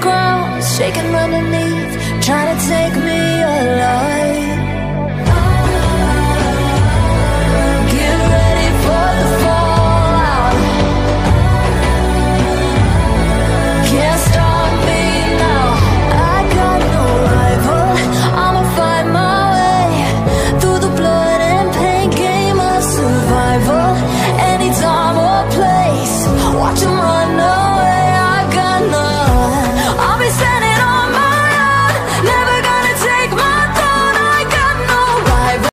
ground, shaking underneath, trying to take me